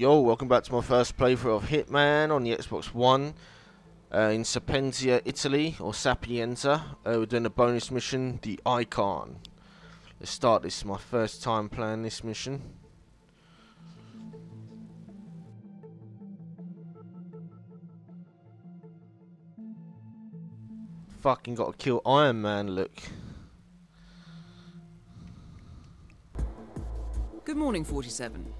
Yo, welcome back to my first playthrough of Hitman on the Xbox One uh, in Sapienza, Italy, or Sapienza. Uh, we're doing a bonus mission, the Icon. Let's start. This is my first time playing this mission. Fucking got to kill Iron Man, look. Good morning, 47.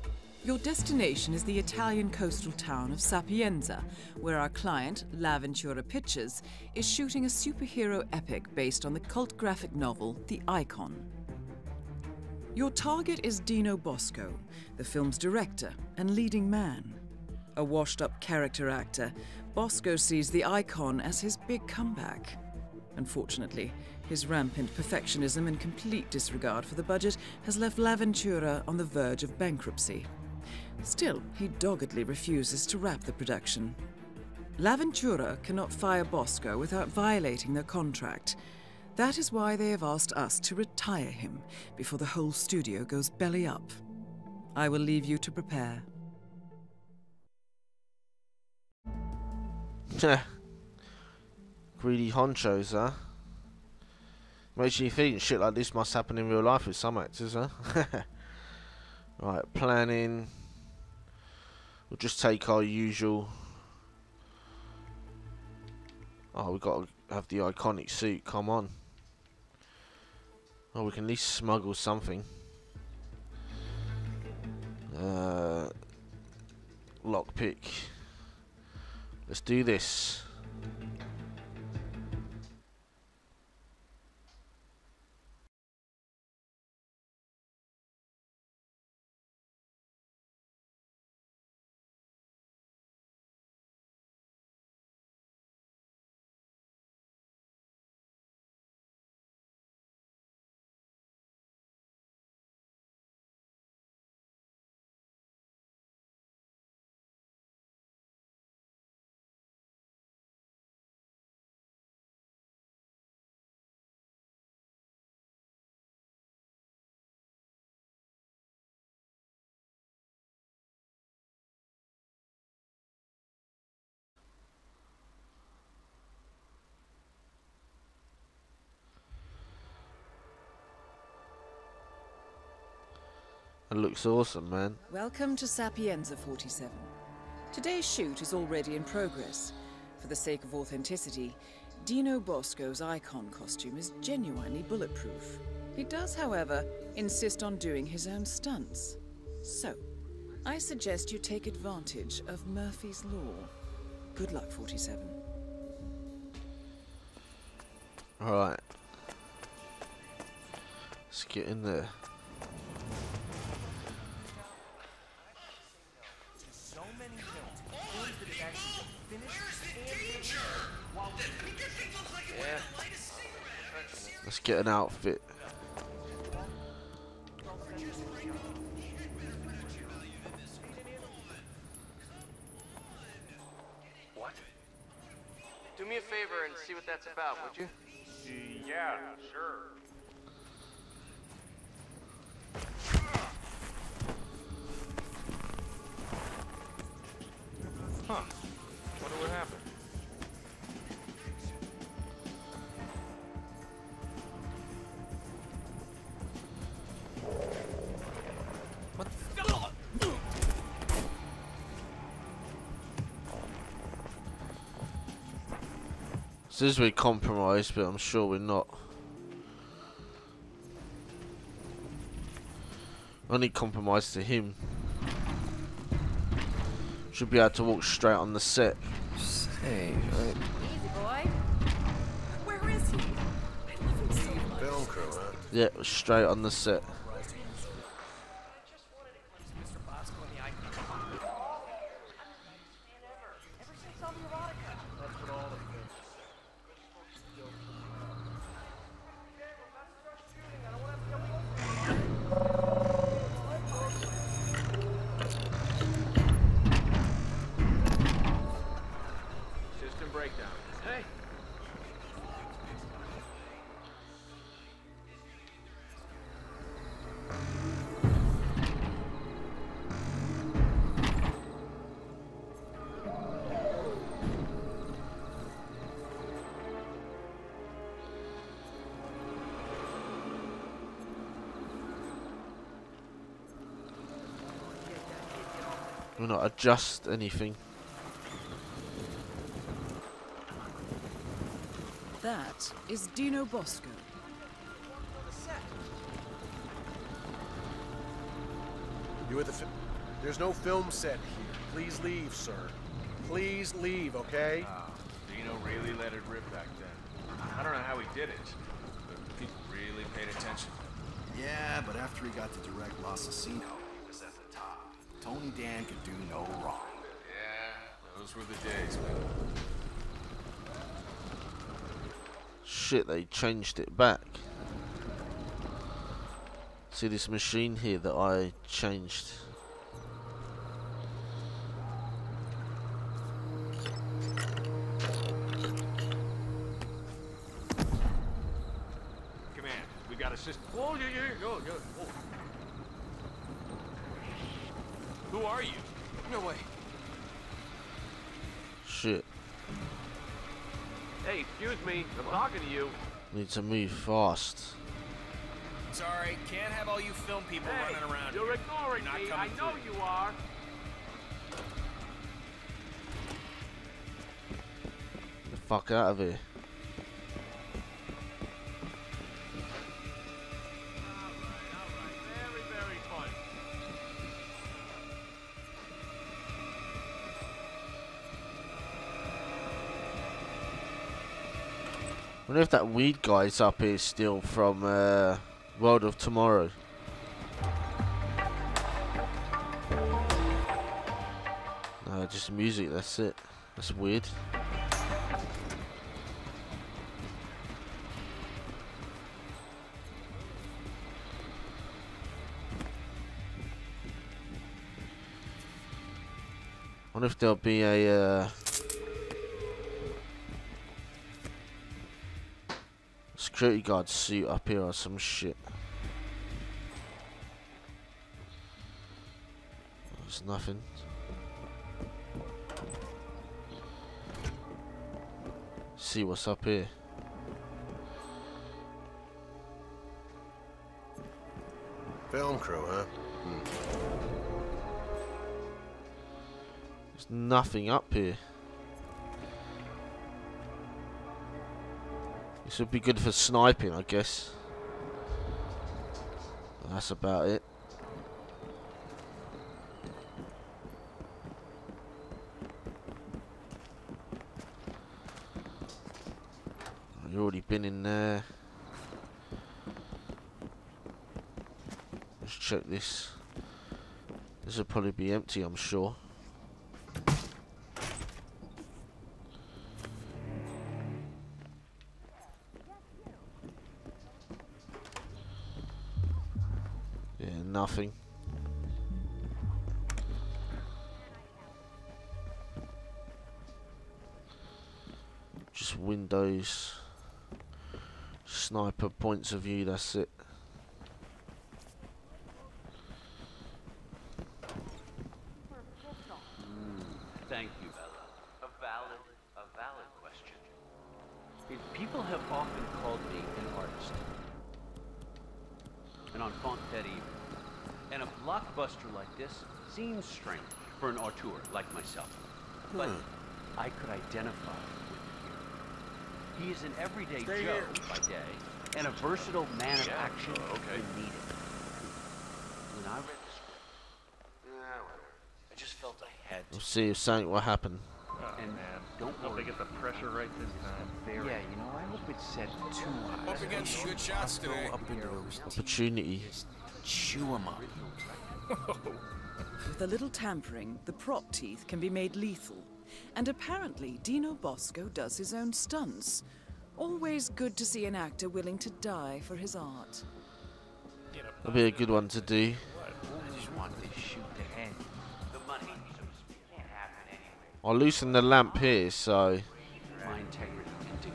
Your destination is the Italian coastal town of Sapienza, where our client, L'Avventura Pictures, is shooting a superhero epic based on the cult graphic novel The Icon. Your target is Dino Bosco, the film's director and leading man. A washed up character actor, Bosco sees The Icon as his big comeback. Unfortunately, his rampant perfectionism and complete disregard for the budget has left L'Avventura on the verge of bankruptcy. Still, he doggedly refuses to wrap the production. L'Avventura cannot fire Bosco without violating their contract. That is why they have asked us to retire him before the whole studio goes belly up. I will leave you to prepare. Greedy honchos, huh? Makes you think shit like this must happen in real life with some actors, huh? right, planning. We'll just take our usual. Oh, we've got to have the iconic suit, come on. Oh, we can at least smuggle something. Uh, lockpick. Let's do this. It looks awesome, man. Welcome to Sapienza 47. Today's shoot is already in progress. For the sake of authenticity, Dino Bosco's icon costume is genuinely bulletproof. He does, however, insist on doing his own stunts. So, I suggest you take advantage of Murphy's Law. Good luck, 47. Alright. Let's get in there. Get an outfit. What? Do me a favor and see what that's about, would you? Yeah, sure. Huh. Says we're compromised, but I'm sure we're not. Only compromised to him. Should be able to walk straight on the set. Hey, right. Easy boy. Where is he? I love him so much. Film crew, huh? Yeah, straight on the set. Will not adjust anything. That is Dino Bosco. You at the fi- There's no film set here. Please leave, sir. Please leave, okay? Ah, Dino really let it rip back then. I don't know how he did it, but people really paid attention. Yeah, but after he got to direct L'Assassino, he was at the top. Tony Dan could do no wrong. Yeah, those were the days, man. Shit, they changed it back. See this machine here that I changed. Command, we got a system. Oh, yeah, yeah, yeah, yeah. Oh. Who are you? No way. Shit, Hey, excuse me. I'm talking to you. need to move fast. Sorry, can't have all you film people Hey, running around you're here. ignoring Not me. I know through. you are. The fuck out of here. Wonder if that weed guy's up here still from uh, World of Tomorrow. No, just music, that's it. That's weird. wonder if there'll be a uh, security guard suit up here or some shit. There's nothing. See what's up here. Film crew, huh? Hmm. There's nothing up here. This would be good for sniping, I guess. That's about it. You've already been in there. Let's check this. This will probably be empty, I'm sure. Sniper points of view, that's it. Thank you, Bella. A valid, a valid question. People have often called me an artist. An enfant terrible. And a blockbuster like this seems strange for an auteur like myself. But hmm. I could identify with the hero. He is an everyday Stay Joe here. by day and a versatile man of Yeah, action uh, okay. when needed. When I read the script. I just felt I had to. We'll see if something will happen. And don't Hope worry. they get the pressure right this time. Yeah, you know, I hope it's set too high. Up against good shots today. Up into those Opportunity. chew 'em up. With a little tampering, the prop teeth can be made lethal. And apparently, Dino Bosco does his own stunts. Always good to see an actor willing to die for his art. That'll be a good one to do. I just want to shoot the head. The money, so to speak, can't happen anyway. I'll loosen the lamp here, so My integrity can do.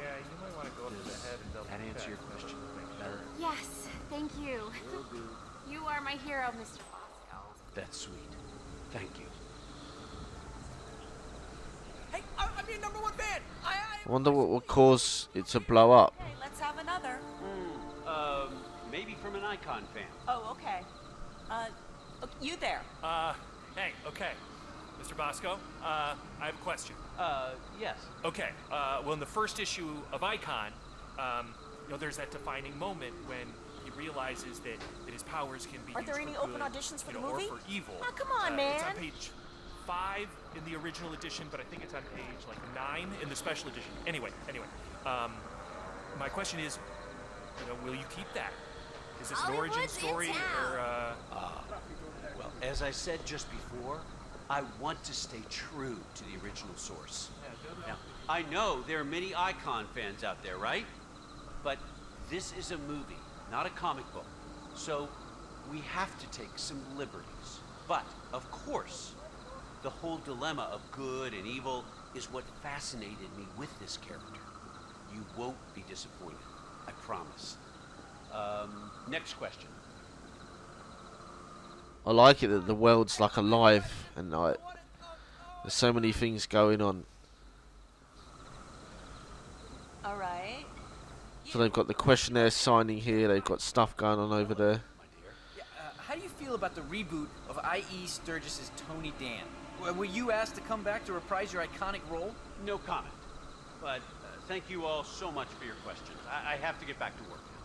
Yeah, you might want to go up to the head and double That answer your question, Bella? Yes, thank you. You are my hero, Mr. Bosco. That's sweet. Thank you. Hey, I- I'm your number one fan. I, I wonder what will cause it to blow up. Okay, let's have another. Um, maybe from an icon fan. Oh, okay. Uh, you there. Uh, Hey, okay. Mr. Bosco, uh, I have a question. Uh, yes. Okay, uh, well, in the first issue of Icon, um, you know, there's that defining moment when he realizes that, that his powers can be Aren't there used any for open good, auditions for you the movie? or for evil. Oh, come on, Uh, It's on man. page five in the original edition, but I think it's on page like nine in the special edition. Anyway, anyway, um, my question is, you know, will you keep that? Is this an origin story or? Uh, Ah, well, as I said just before, I want to stay true to the original source. Now, I know there are many Icon fans out there, right? But this is a movie, not a comic book. So we have to take some liberties. But, of course, the whole dilemma of good and evil is what fascinated me with this character. You won't be disappointed. I promise. Um, next question. I like it that the world's like alive and like there's so many things going on. All right. So they've got the questionnaire signing here. They've got stuff going on over there. Uh, how do you feel about the reboot of I.E. Sturgis's Tony Dan? W- Were you asked to come back to reprise your iconic role? No comment. But uh, thank you all so much for your questions. I, I have to get back to work now.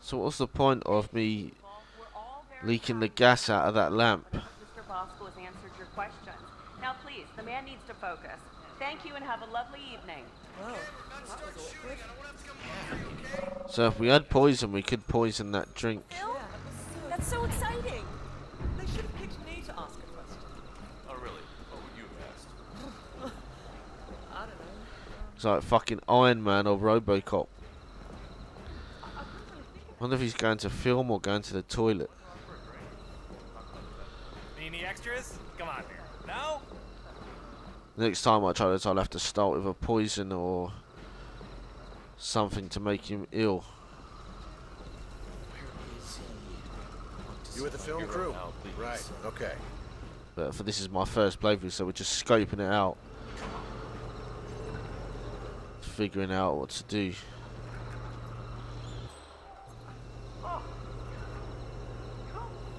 So what's the point of me leaking the gas out of that lamp? Mr. Bosco has answered your questions. Now, please, the man needs to focus. Thank you and have a lovely evening. Whoa, that was awkward. So if we had poison, we could poison that drink. Phil? That's so exciting. They should have picked me to ask a question. Oh, really? What would you have asked? I don't know. It's like fucking Iron Man or Robocop. wonder if he's going to film or going to the toilet. Need any extras? Come on, here. No? Next time I try this, I'll have to start with a poison or something to make him ill. You with the film crew? Right, okay. But for this is my first playthrough, so we're just scoping it out, figuring out what to do.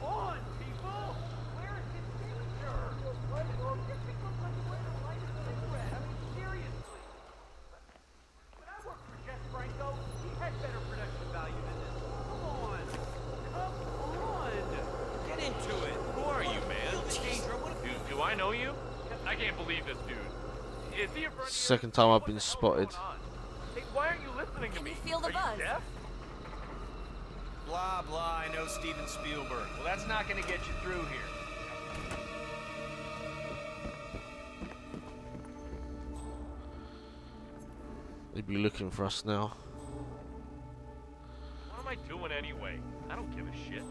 on, people! Where is his signature? What? This thing looks like a way to light a cigarette. I mean, seriously. When I worked for Jess Franco, he had better production value than this. Come on. Come on. Get into it. Who are you, man? Do, do I know you? I can't believe this dude. Second time I've been spotted. Hey, why aren't you listening to Can me? you feel the Are buzz? You deaf? Blah blah. I know Steven Spielberg. Well, that's not going to get you through here. They'd be looking for us now. What am I doing anyway? I don't give a shit.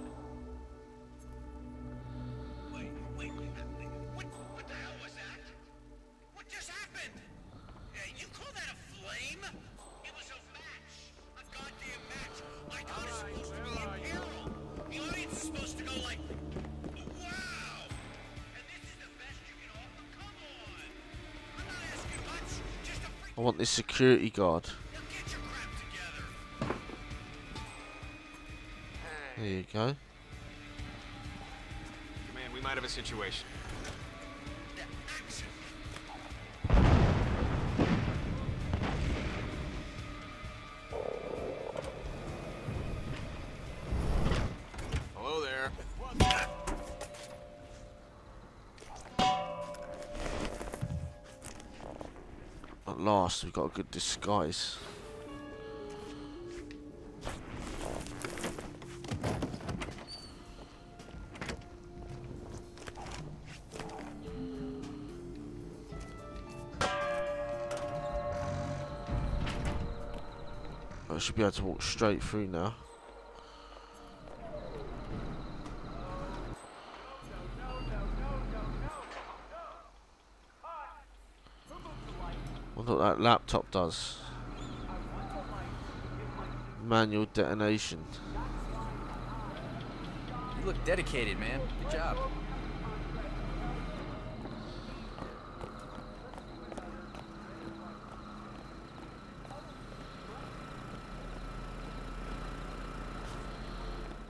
I want this security guard. There you go. Man, we might have a situation. At last, we got a good disguise. I should be able to walk straight through now. Wonder what that laptop does. Manual detonation. You look dedicated, man. Good job.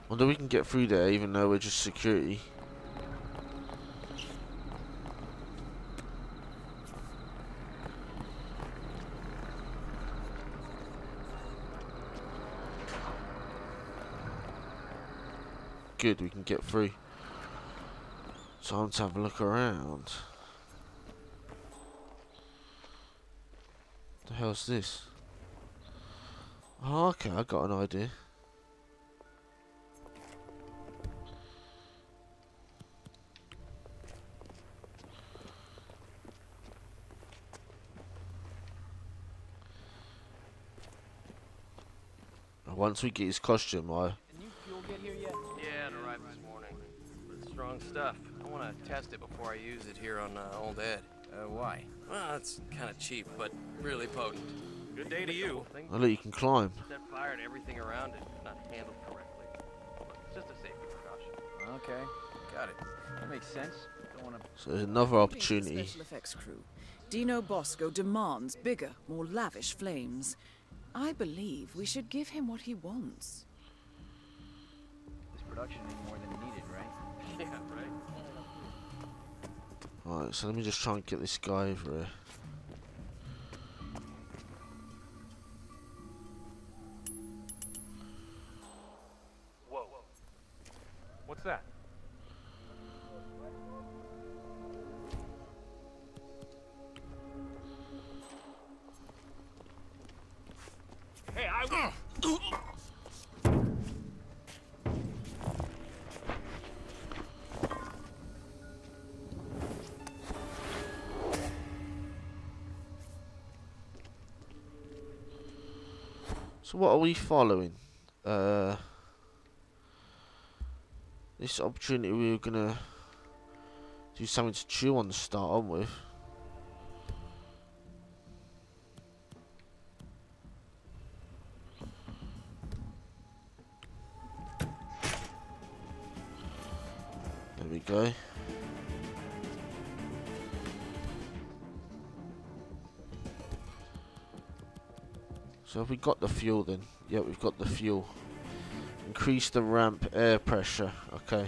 Wonder we can get through there even though we're just security. Good, we can get through. Time to have a look around. The hell's this? Oh, okay, I got an idea. Once we get his costume, I stuff. I want to test it before I use it here on uh, Old Ed. Uh, why? Well, it's kind of cheap, but really potent. Good day to you. I let you can climb. Set fire to everything around it, not handled correctly. It's just a safety precaution. Okay, got it. That makes sense. Don't want to. So there's another opportunity. Special effects crew. Dino Bosco demands bigger, more lavish flames. I believe we should give him what he wants. This production ain't more than needed, right? Yeah, right. Alright, so let me just try and get this guy over here. So what are we following? Uh, this opportunity we were gonna do something to chew on to start on with. There we go. So have we got the fuel then? Yeah, we've got the fuel. Increase the ramp air pressure. Okay.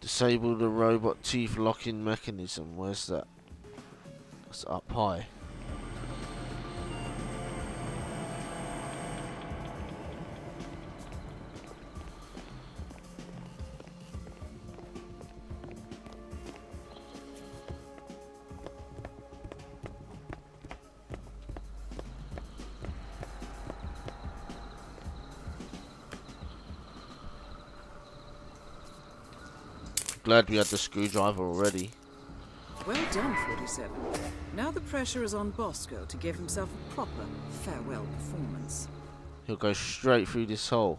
Disable the robot teeth locking mechanism. Where's that? Up. Glad we had the screwdriver already. Well done, 47. Now the pressure is on Bosco to give himself a proper farewell performance. He'll go straight through this hole.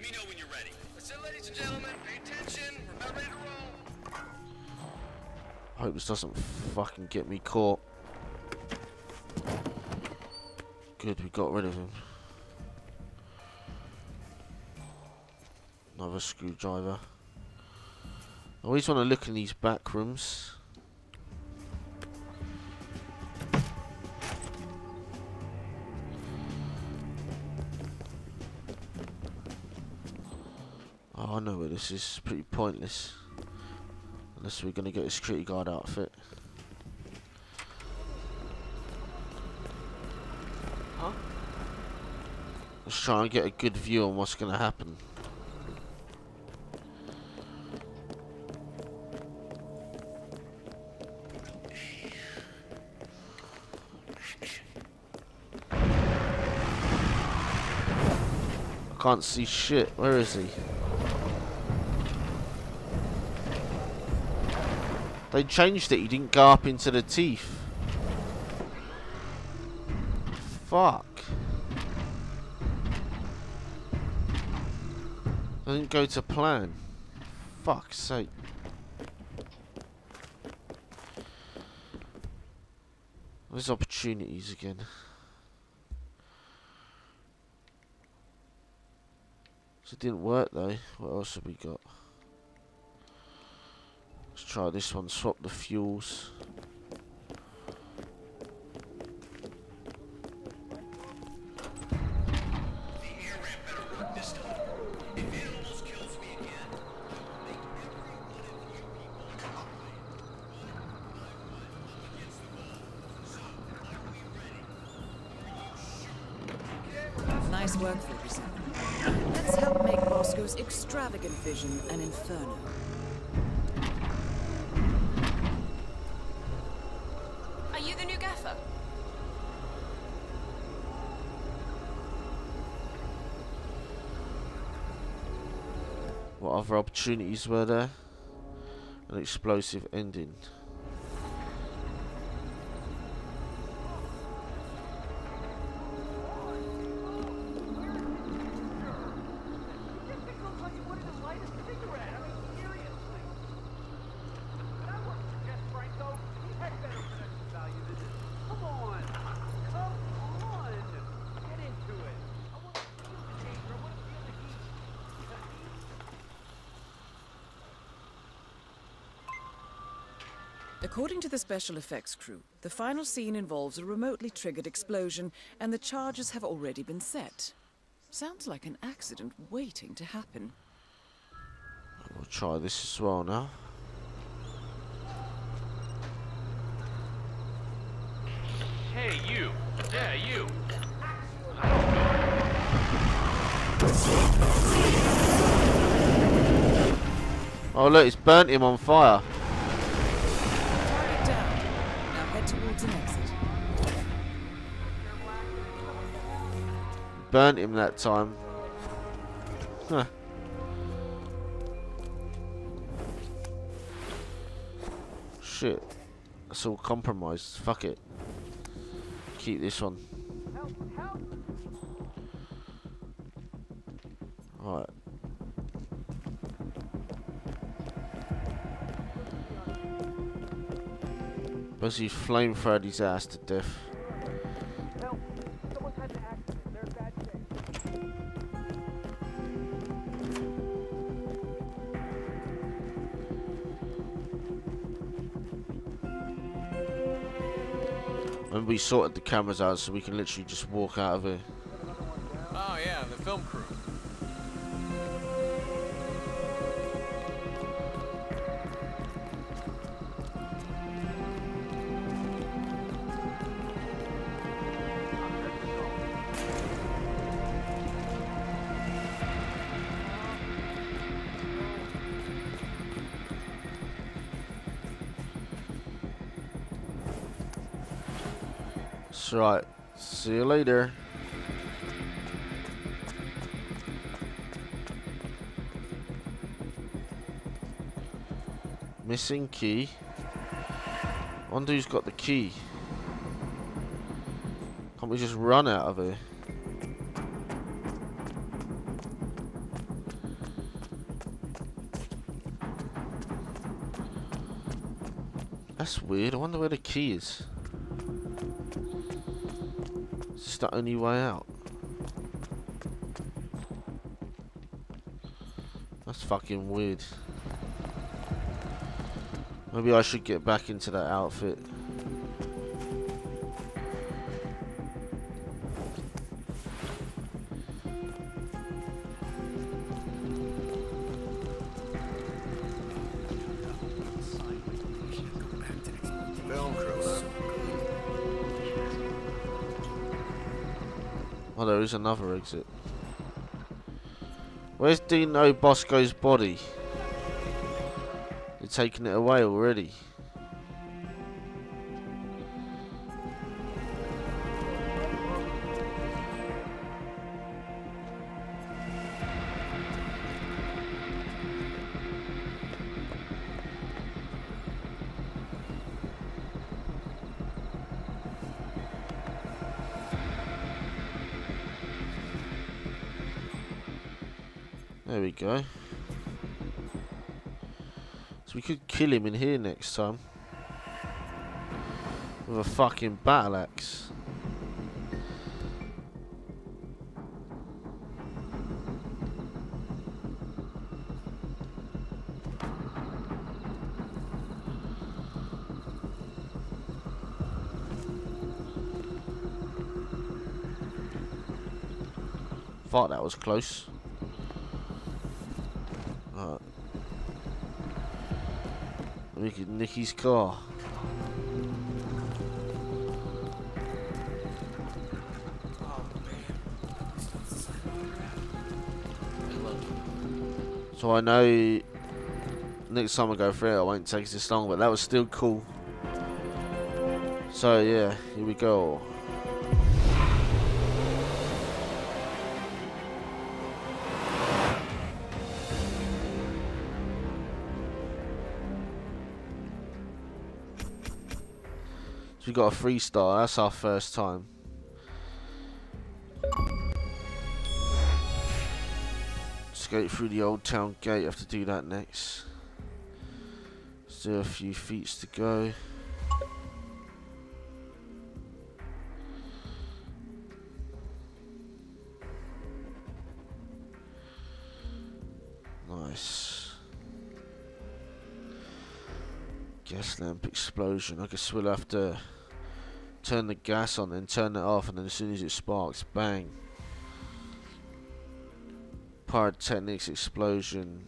Let me know when you're ready. So, ladies and gentlemen, pay attention. We're about ready to roll. I hope this doesn't fucking get me caught. Good, we got rid of him. Another screwdriver. I always want to look in these back rooms. Know where this is. Pretty pointless. Unless we're going to get a security guard outfit. Huh? Let's try and get a good view on what's going to happen. I can't see shit. Where is he? They changed it. He didn't go up into the teeth. Fuck. didn't go to plan. Fuck's sake. There's opportunities again. So it didn't work though. What else have we got? Let's try this one. Swap the fuels. Other opportunities were there? An explosive ending. According to the special effects crew, the final scene involves a remotely triggered explosion, and the charges have already been set. Sounds like an accident waiting to happen. We'll try this as well now. Hey, you. Yeah, you. Oh look, it's burnt him on fire. Burnt him that time. Huh. Shit. That's all compromised. Fuck it. Keep this one. Right. Busy flamethrowed his ass to death. Sorted the cameras out so we can literally just walk out of here. Oh yeah, the film crew. Right. See you later. Missing key. Wonder who's got the key. Can't we just run out of here? That's weird. I wonder where the key is. The only way out? That's fucking weird. Maybe I should get back into that outfit. There is another exit. Where's Dino Bosco's body? They're taking it away already. There we go. So we could kill him in here next time. With a fucking battle axe. Thought that was close. Right. Look at Nicky's car. So I know next time I go through it, I won't take this long, but that was still cool. So yeah, here we go. We got a three star. That's our first time. Escape through the old town gate. Have to do that next. Still a few feet to go. Nice. Gas lamp explosion. I guess we'll have to turn the gas on and turn it off and then as soon as it sparks, bang. Pyrotechnics explosion.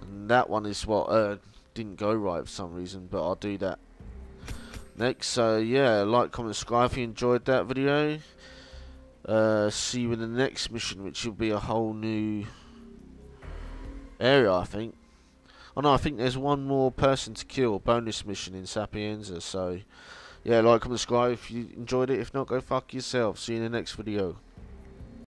And that one is what uh, didn't go right for some reason, but I'll do that next. So yeah, like, comment, subscribe if you enjoyed that video. Uh, see you in the next mission, which will be a whole new area, I think. Oh no, I think there's one more person to kill, bonus mission in Sapienza, so yeah, like, comment, subscribe if you enjoyed it. If not, go fuck yourself. See you in the next video.